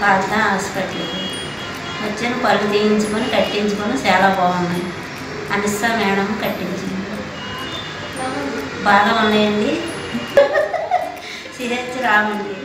కాల్తా హాస్పిటల్కి వచ్చాను పళ్ళు తీయించుకొని కట్టించుకొని చాలా బాగున్నాయి. అనిస్తా మేడం కట్టించింది. బాగా ఉన్నాయండి. సిహెచ్ రామండి.